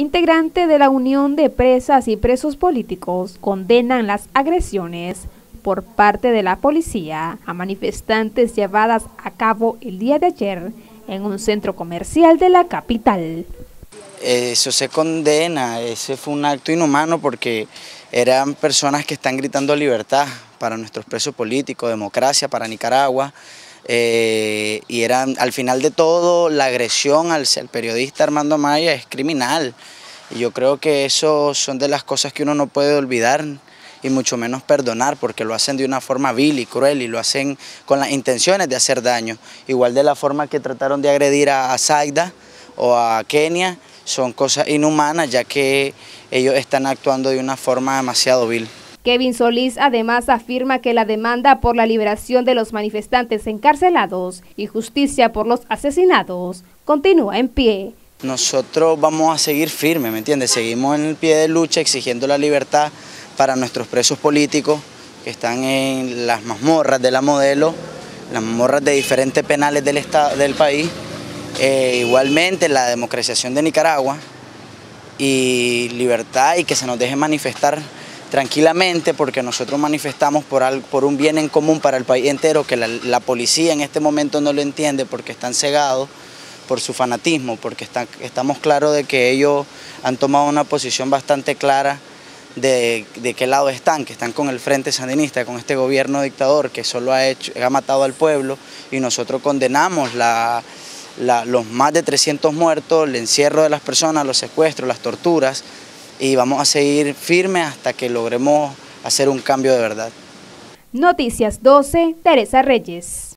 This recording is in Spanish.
Integrante de la Unión de Presas y Presos Políticos condenan las agresiones por parte de la policía a manifestantes llevadas a cabo el día de ayer en un centro comercial de la capital. Eso se condena, ese fue un acto inhumano porque eran personas que están gritando libertad para nuestros presos políticos, democracia para Nicaragua, eh, y eran, al final de todo, la agresión al, periodista Armando Maya es criminal. Y yo creo que eso son de las cosas que uno no puede olvidar y mucho menos perdonar, porque lo hacen de una forma vil y cruel y lo hacen con las intenciones de hacer daño. Igual de la forma que trataron de agredir a, a o a Kenia, son cosas inhumanas ya que ellos están actuando de una forma demasiado vil. Kevin Solís además afirma que la demanda por la liberación de los manifestantes encarcelados y justicia por los asesinados continúa en pie. Nosotros vamos a seguir firmes, ¿me entiendes? Seguimos en el pie de lucha exigiendo la libertad para nuestros presos políticos que están en las mazmorras de la modelo, las mazmorras de diferentes penales del, estado, del país, eh, igualmente la democratización de Nicaragua y libertad y que se nos deje manifestar tranquilamente porque nosotros manifestamos por, un bien en común para el país entero que la, policía en este momento no lo entiende porque están cegados por su fanatismo, porque estamos claros de que ellos han tomado una posición bastante clara de, qué lado están, que están con el Frente Sandinista, con este gobierno dictador que solo ha, hecho, ha matado al pueblo y nosotros condenamos los más de 300 muertos, el encierro de las personas, los secuestros, las torturas, y vamos a seguir firmes hasta que logremos hacer un cambio de verdad. Noticias 12, Teresa Reyes.